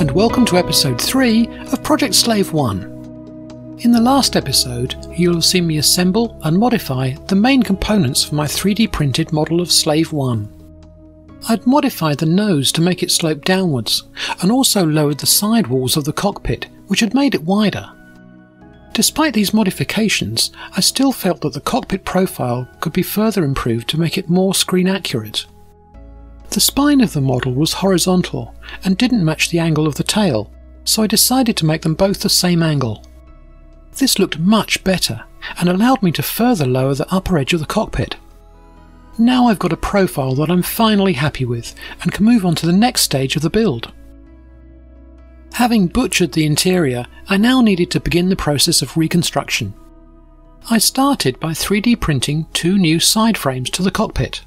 and welcome to episode 3 of Project Slave 1. In the last episode, you'll have seen me assemble and modify the main components for my 3D printed model of Slave 1. I'd modified the nose to make it slope downwards, and also lowered the side walls of the cockpit, which had made it wider. Despite these modifications, I still felt that the cockpit profile could be further improved to make it more screen accurate. The spine of the model was horizontal and didn't match the angle of the tail, so I decided to make them both the same angle. This looked much better and allowed me to further lower the upper edge of the cockpit. Now I've got a profile that I'm finally happy with and can move on to the next stage of the build. Having butchered the interior, I now needed to begin the process of reconstruction. I started by 3D printing two new side frames to the cockpit.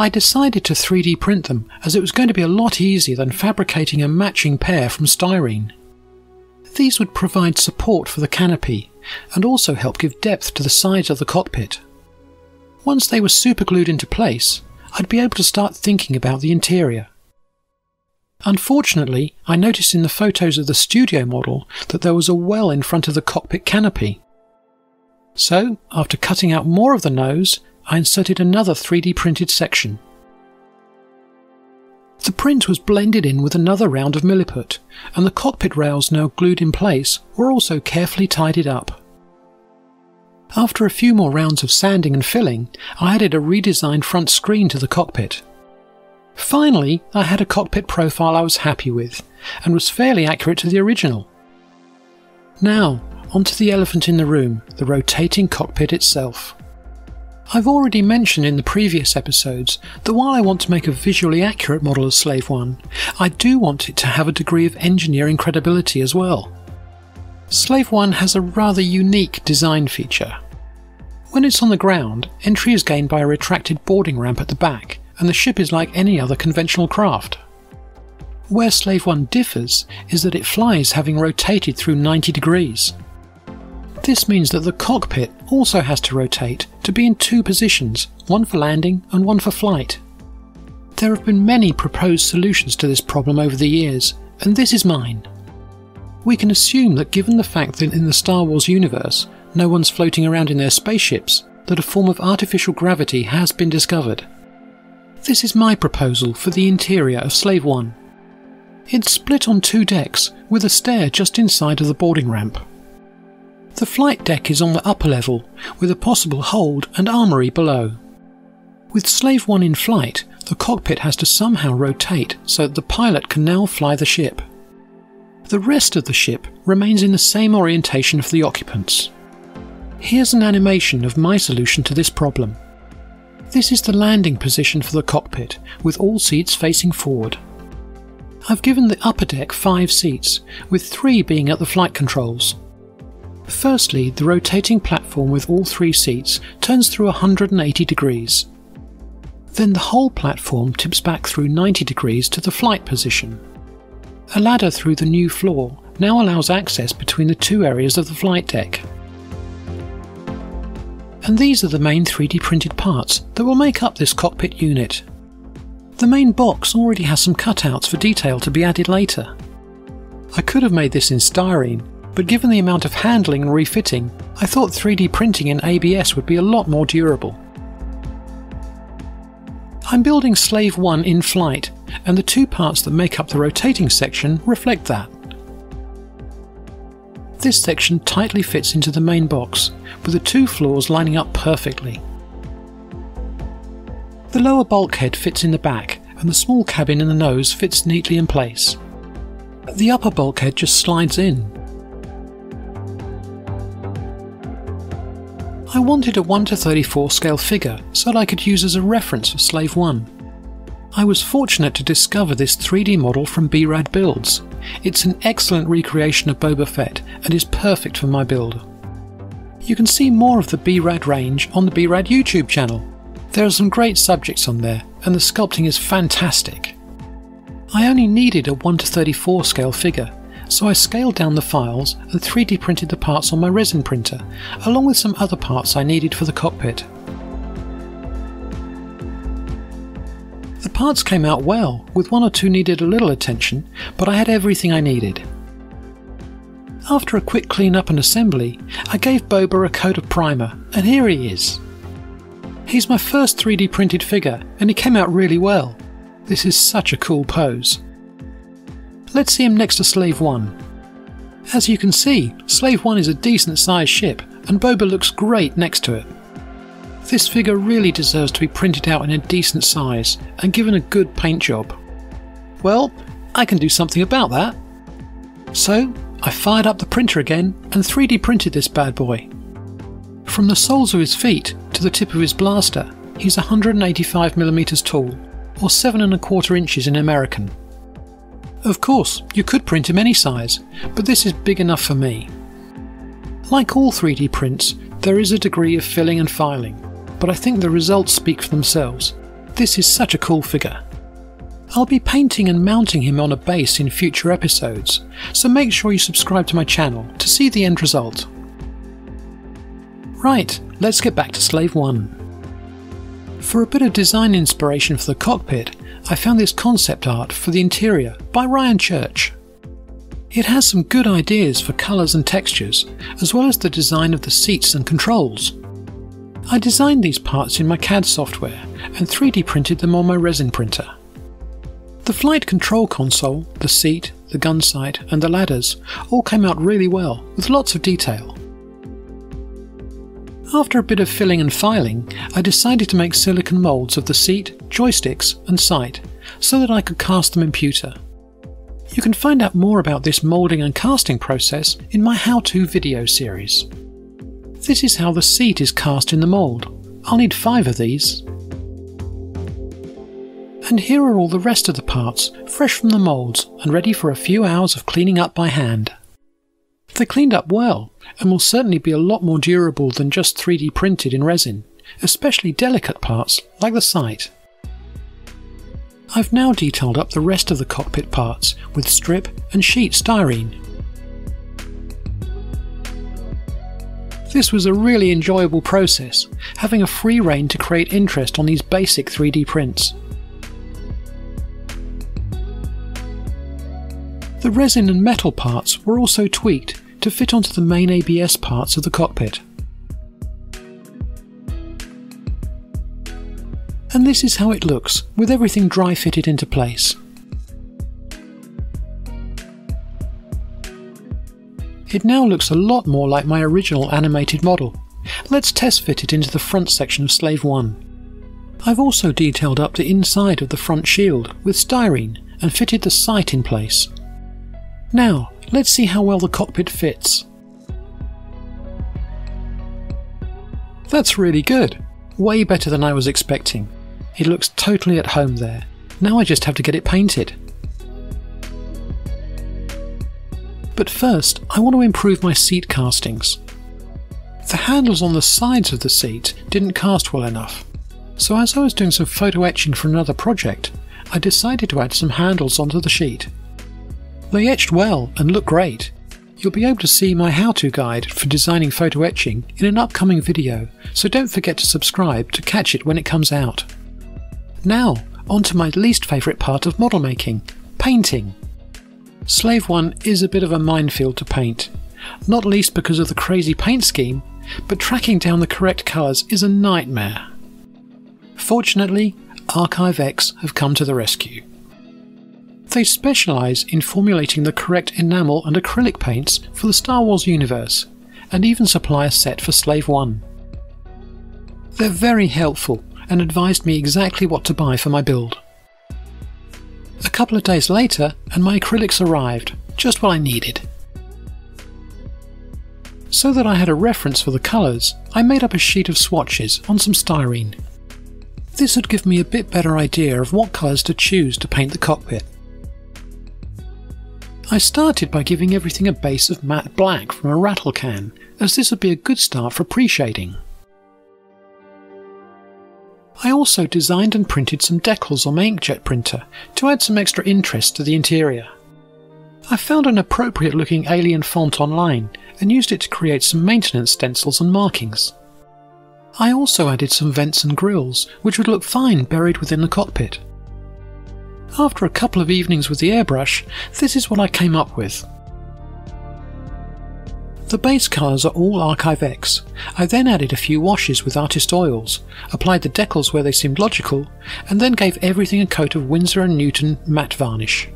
I decided to 3D print them as it was going to be a lot easier than fabricating a matching pair from styrene. These would provide support for the canopy and also help give depth to the sides of the cockpit. Once they were superglued into place, I'd be able to start thinking about the interior. Unfortunately, I noticed in the photos of the studio model that there was a well in front of the cockpit canopy. So, after cutting out more of the nose I inserted another 3D printed section. The print was blended in with another round of milliput, and the cockpit rails now glued in place were also carefully tidied up. After a few more rounds of sanding and filling, I added a redesigned front screen to the cockpit. Finally, I had a cockpit profile I was happy with, and was fairly accurate to the original. Now, onto the elephant in the room, the rotating cockpit itself. I've already mentioned in the previous episodes that while I want to make a visually accurate model of Slave 1, I do want it to have a degree of engineering credibility as well. Slave 1 has a rather unique design feature. When it's on the ground, entry is gained by a retracted boarding ramp at the back, and the ship is like any other conventional craft. Where Slave 1 differs is that it flies having rotated through 90 degrees. This means that the cockpit also has to rotate to be in two positions, one for landing and one for flight. There have been many proposed solutions to this problem over the years, and this is mine. We can assume that given the fact that in the Star Wars universe no one's floating around in their spaceships, that a form of artificial gravity has been discovered. This is my proposal for the interior of Slave 1. It's split on two decks, with a stair just inside of the boarding ramp. The flight deck is on the upper level, with a possible hold and armoury below. With Slave 1 in flight, the cockpit has to somehow rotate so that the pilot can now fly the ship. The rest of the ship remains in the same orientation for the occupants. Here's an animation of my solution to this problem. This is the landing position for the cockpit, with all seats facing forward. I've given the upper deck five seats, with three being at the flight controls. Firstly, the rotating platform with all three seats turns through 180 degrees. Then the whole platform tips back through 90 degrees to the flight position. A ladder through the new floor now allows access between the two areas of the flight deck. And these are the main 3D printed parts that will make up this cockpit unit. The main box already has some cutouts for detail to be added later. I could have made this in styrene, but given the amount of handling and refitting, I thought 3D printing in ABS would be a lot more durable. I'm building Slave 1 in flight, and the two parts that make up the rotating section reflect that. This section tightly fits into the main box, with the two floors lining up perfectly. The lower bulkhead fits in the back, and the small cabin in the nose fits neatly in place. The upper bulkhead just slides in, I wanted a 1 to 34 scale figure so that I could use as a reference for Slave 1. I was fortunate to discover this 3D model from B-Rad Builds. It's an excellent recreation of Boba Fett and is perfect for my build. You can see more of the B-Rad range on the BRAD YouTube channel. There are some great subjects on there and the sculpting is fantastic. I only needed a 1 to 34 scale figure so I scaled down the files and 3D printed the parts on my resin printer, along with some other parts I needed for the cockpit. The parts came out well, with one or two needed a little attention, but I had everything I needed. After a quick clean up and assembly, I gave Boba a coat of primer, and here he is. He's my first 3D printed figure, and he came out really well. This is such a cool pose. Let's see him next to Slave 1. As you can see, Slave 1 is a decent sized ship, and Boba looks great next to it. This figure really deserves to be printed out in a decent size and given a good paint job. Well, I can do something about that. So, I fired up the printer again and 3D printed this bad boy. From the soles of his feet to the tip of his blaster, he's 185mm tall, or 7 and a quarter inches in American. Of course, you could print him any size, but this is big enough for me. Like all 3D prints, there is a degree of filling and filing, but I think the results speak for themselves. This is such a cool figure. I'll be painting and mounting him on a base in future episodes, so make sure you subscribe to my channel to see the end result. Right, let's get back to Slave 1. For a bit of design inspiration for the cockpit, I found this concept art for the interior by Ryan Church. It has some good ideas for colours and textures, as well as the design of the seats and controls. I designed these parts in my CAD software and 3D printed them on my resin printer. The flight control console, the seat, the gun sight, and the ladders all came out really well, with lots of detail. After a bit of filling and filing, I decided to make silicon moulds of the seat, joysticks, and sight so that I could cast them in pewter. You can find out more about this moulding and casting process in my how to video series. This is how the seat is cast in the mould. I'll need five of these. And here are all the rest of the parts, fresh from the moulds and ready for a few hours of cleaning up by hand. They cleaned up well and will certainly be a lot more durable than just 3D printed in resin, especially delicate parts like the sight. I've now detailed up the rest of the cockpit parts with strip and sheet styrene This was a really enjoyable process, having a free rein to create interest on these basic 3D prints. The resin and metal parts were also tweaked to fit onto the main ABS parts of the cockpit. And this is how it looks, with everything dry fitted into place. It now looks a lot more like my original animated model. Let's test fit it into the front section of Slave 1. I've also detailed up the inside of the front shield with styrene and fitted the sight in place. Now, let's see how well the cockpit fits. That's really good. Way better than I was expecting. It looks totally at home there. Now I just have to get it painted. But first, I want to improve my seat castings. The handles on the sides of the seat didn't cast well enough, so as I was doing some photo etching for another project, I decided to add some handles onto the sheet. They etched well and look great. You'll be able to see my how-to guide for designing photo etching in an upcoming video, so don't forget to subscribe to catch it when it comes out. Now, on to my least favourite part of model making, painting. Slave 1 is a bit of a minefield to paint, not least because of the crazy paint scheme, but tracking down the correct colours is a nightmare. Fortunately, ArchiveX have come to the rescue. They specialise in formulating the correct enamel and acrylic paints for the Star Wars universe, and even supply a set for Slave 1. They're very helpful and advised me exactly what to buy for my build. A couple of days later, and my acrylics arrived, just what I needed. So that I had a reference for the colours, I made up a sheet of swatches on some styrene. This would give me a bit better idea of what colours to choose to paint the cockpit. I started by giving everything a base of matte black from a rattle can, as this would be a good start for pre-shading. I also designed and printed some decals on my inkjet printer to add some extra interest to the interior. I found an appropriate looking alien font online and used it to create some maintenance stencils and markings. I also added some vents and grills, which would look fine buried within the cockpit. After a couple of evenings with the airbrush, this is what I came up with. The base colours are all Archive X. I then added a few washes with artist oils, applied the decals where they seemed logical, and then gave everything a coat of Winsor & Newton matte varnish.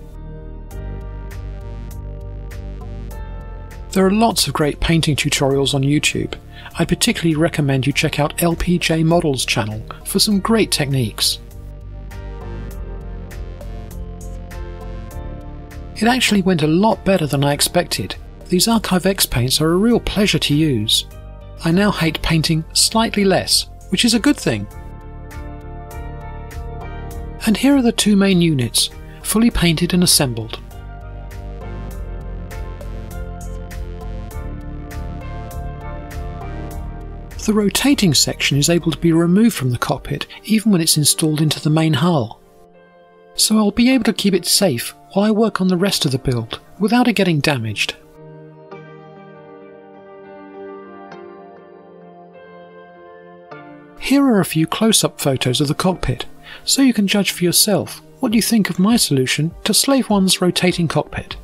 There are lots of great painting tutorials on YouTube. I particularly recommend you check out LPJ Models channel for some great techniques. It actually went a lot better than I expected. These Archive X paints are a real pleasure to use. I now hate painting slightly less, which is a good thing. And here are the two main units, fully painted and assembled. The rotating section is able to be removed from the cockpit even when it's installed into the main hull. So I'll be able to keep it safe while I work on the rest of the build without it getting damaged. Here are a few close-up photos of the cockpit, so you can judge for yourself what you think of my solution to Slave 1's rotating cockpit.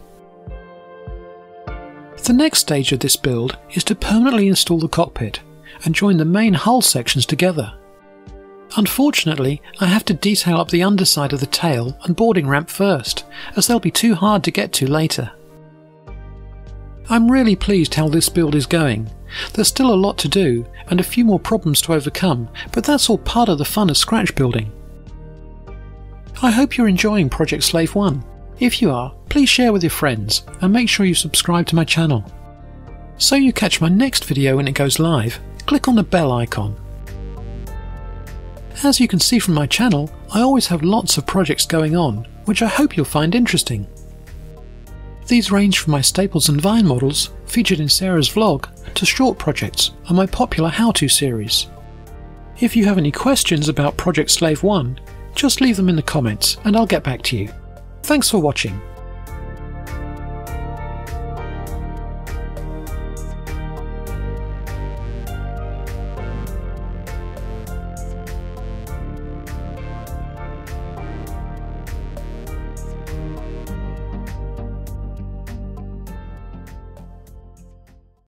The next stage of this build is to permanently install the cockpit and join the main hull sections together. Unfortunately, I have to detail up the underside of the tail and boarding ramp first, as they'll be too hard to get to later. I'm really pleased how this build is going. There's still a lot to do and a few more problems to overcome, but that's all part of the fun of scratch building. I hope you're enjoying Project Slave 1. If you are, please share with your friends and make sure you subscribe to my channel. So you catch my next video when it goes live, click on the bell icon. As you can see from my channel, I always have lots of projects going on, which I hope you'll find interesting. These range from my Staples and Vine models, featured in Sarah's vlog, to short projects and my popular how-to series. If you have any questions about Project Slave 1, just leave them in the comments and I'll get back to you. Thanks for watching.